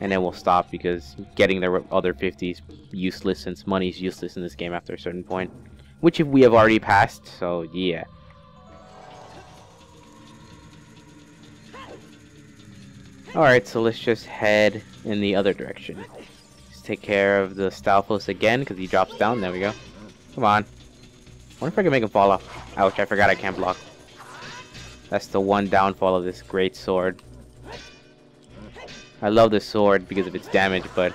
and then we'll stop because getting the other 50 is useless since money's useless in this game after a certain point. Which we have already passed, so yeah. Alright, so let's just head in the other direction. Let's take care of the Stalfos again, because he drops down. There we go. Come on. I wonder if I can make him fall off. Ouch, I forgot I can't block. That's the one downfall of this great sword. I love the sword because of its damage, but...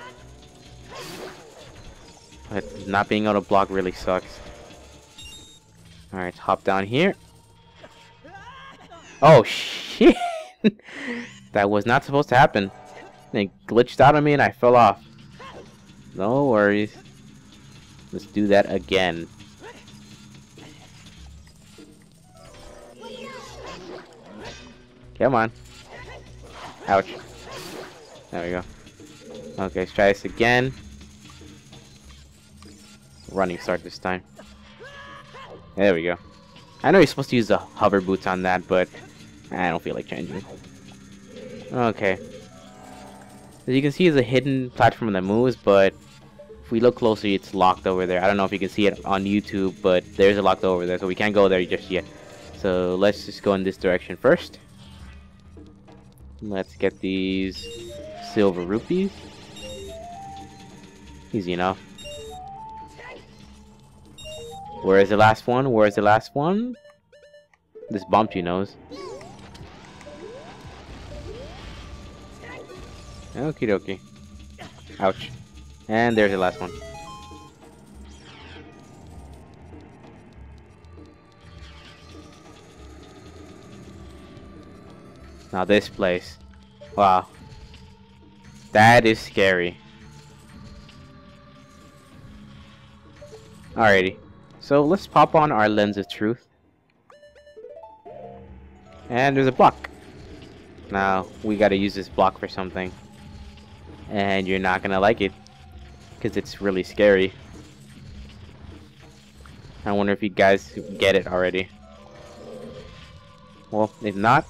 But not being able to block really sucks. Alright, hop down here. Oh, shit! That was not supposed to happen. It glitched out on me and I fell off. No worries. Let's do that again. Come on. Ouch. There we go. Okay, let's try this again. Running start this time. There we go. I know you're supposed to use the hover boots on that, but I don't feel like changing. Okay. As you can see, it's a hidden platform that moves, but if we look closer, it's locked over there. I don't know if you can see it on YouTube, but there's a locked over there, so we can't go there just yet. So let's just go in this direction first. Let's get these silver rupees. Easy enough. Where is the last one? Where is the last one? This bumped your nose. Okie dokie. Ouch. And there's the last one. Now this place. Wow. That is scary. Alrighty. So let's pop on our lens of truth. And there's a block. Now, we gotta use this block for something and you're not gonna like it because it's really scary. I wonder if you guys get it already. Well, if not,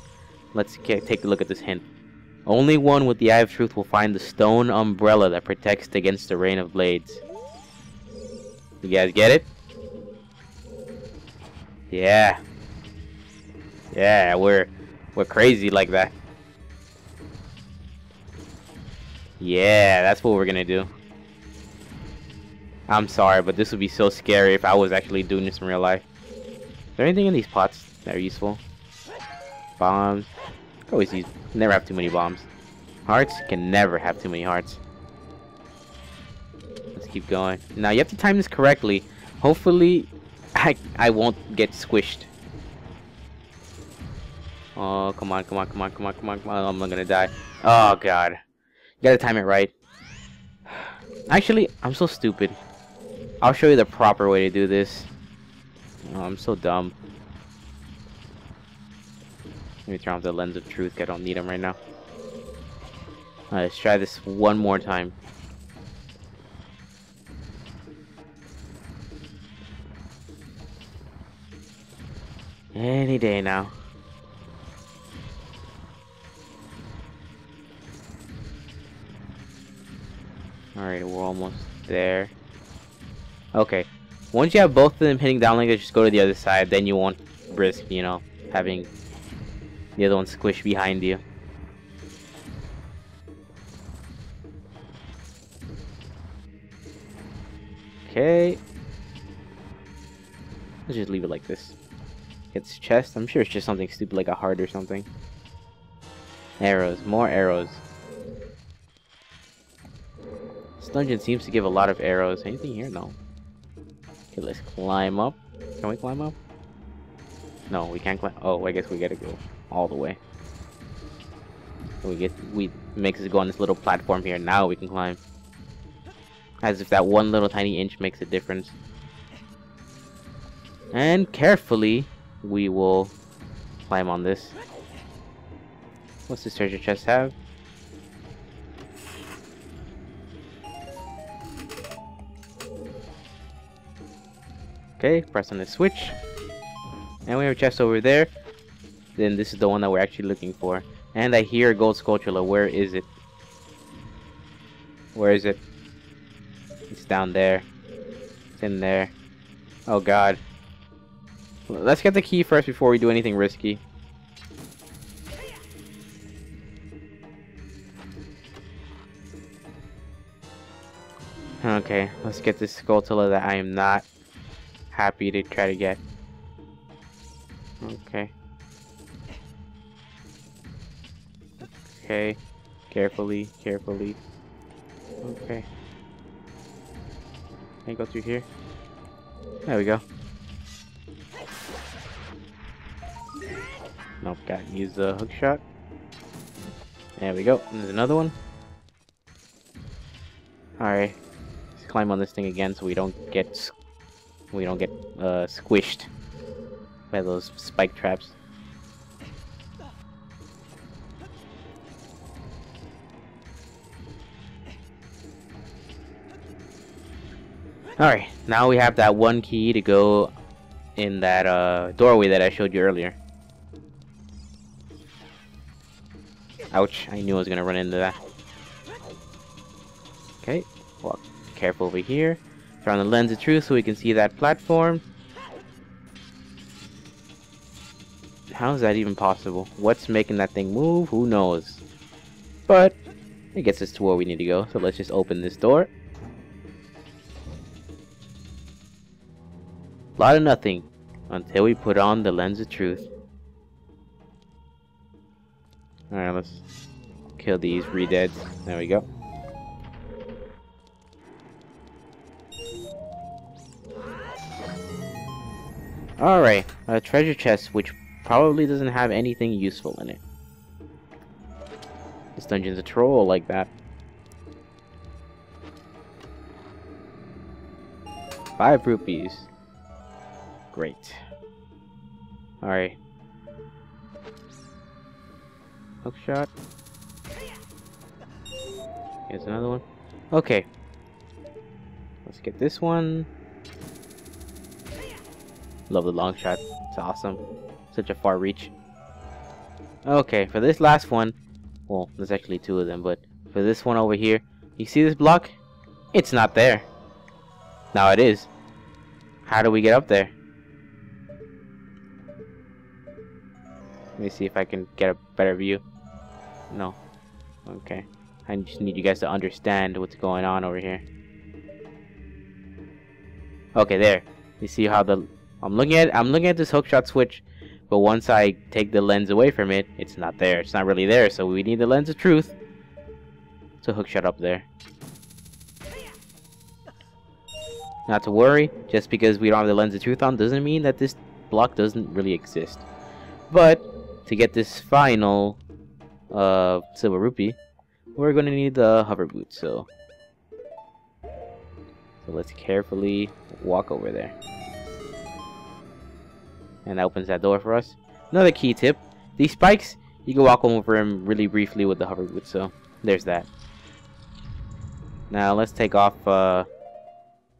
let's take a look at this hint. Only one with the Eye of Truth will find the stone umbrella that protects against the rain of blades. You guys get it? Yeah. Yeah, we're we're crazy like that. Yeah, that's what we're gonna do. I'm sorry, but this would be so scary if I was actually doing this in real life. Is there anything in these pots that are useful? Bombs. Always use. Never have too many bombs. Hearts can never have too many hearts. Let's keep going. Now you have to time this correctly. Hopefully, I I won't get squished. Oh come on, come on, come on, come on, come on, come on! I'm not gonna die. Oh god. Gotta time it right. Actually, I'm so stupid. I'll show you the proper way to do this. Oh, I'm so dumb. Let me turn off the lens of truth. I don't need them right now. Right, let's try this one more time. Any day now. Alright, we're almost there. Okay. Once you have both of them hitting down like this, just go to the other side. Then you won't risk, you know, having the other one squished behind you. Okay. Let's just leave it like this. It's chest. I'm sure it's just something stupid like a heart or something. Arrows. More arrows This dungeon seems to give a lot of arrows. Anything here? No. Okay, let's climb up. Can we climb up? No, we can't climb. Oh, I guess we gotta go all the way. So we get we makes us go on this little platform here. Now we can climb. As if that one little tiny inch makes a difference. And carefully, we will climb on this. What's this treasure chest have? Okay, press on the switch. And we have a chest over there. Then this is the one that we're actually looking for. And I hear a gold skulltula. Where is it? Where is it? It's down there. It's in there. Oh god. Let's get the key first before we do anything risky. Okay, let's get this Skulltula that I am not happy to try to get. Okay. Okay. Carefully, carefully. Okay. Can I go through here? There we go. Nope, gotta use the hook shot. There we go. There's another one. Alright Let's climb on this thing again so we don't get we don't get uh, squished by those spike traps. Alright, now we have that one key to go in that uh, doorway that I showed you earlier. Ouch, I knew I was gonna run into that. Okay, walk careful over here. Turn on the lens of truth so we can see that platform. How is that even possible? What's making that thing move? Who knows? But, it gets us to where we need to go. So let's just open this door. Lot of nothing until we put on the lens of truth. Alright, let's kill these re-deads. There we go. Alright, a treasure chest which probably doesn't have anything useful in it. This dungeon's a troll like that. Five rupees. Great. Alright. Hook shot. Here's another one. Okay. Let's get this one. Love the long shot. It's awesome. Such a far reach. Okay, for this last one, well, there's actually two of them, but for this one over here, you see this block? It's not there. Now it is. How do we get up there? Let me see if I can get a better view. No. Okay. I just need you guys to understand what's going on over here. Okay, there. You see how the I'm looking at I'm looking at this hookshot switch, but once I take the lens away from it, it's not there. It's not really there, so we need the lens of truth to hookshot up there. Not to worry, just because we don't have the lens of truth on doesn't mean that this block doesn't really exist. But to get this final uh, silver rupee, we're going to need the hover boot. So, so let's carefully walk over there. And that opens that door for us. Another key tip. These spikes, you can walk over them really briefly with the hover boot, so there's that. Now let's take off, uh,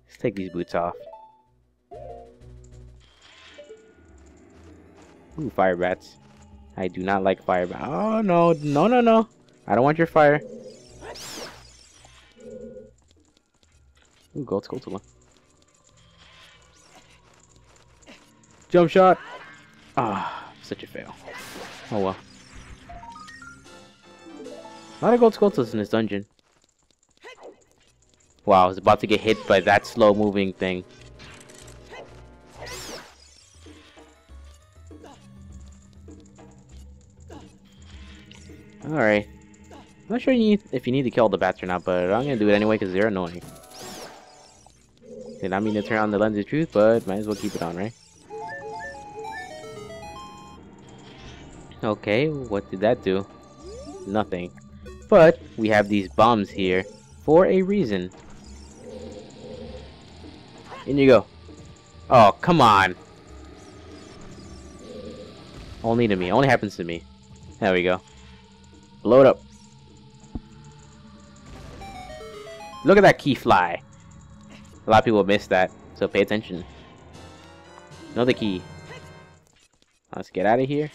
let's take these boots off. Ooh, fire bats. I do not like fire bats. Oh, no, no, no, no. I don't want your fire. Ooh, gold skull Jump shot. Ah, such a fail. Oh well. A lot of gold Skulltulas in this dungeon. Wow, I was about to get hit by that slow moving thing. Alright. I'm not sure you need, if you need to kill the bats or not, but I'm gonna do it anyway because they're annoying. Did not mean to turn on the lens of truth, but might as well keep it on, right? Okay, what did that do? Nothing. But we have these bombs here for a reason. In you go. Oh, come on. Only to me. Only happens to me. There we go. Blow it up. Look at that key fly. A lot of people miss that, so pay attention. Another key. Let's get out of here.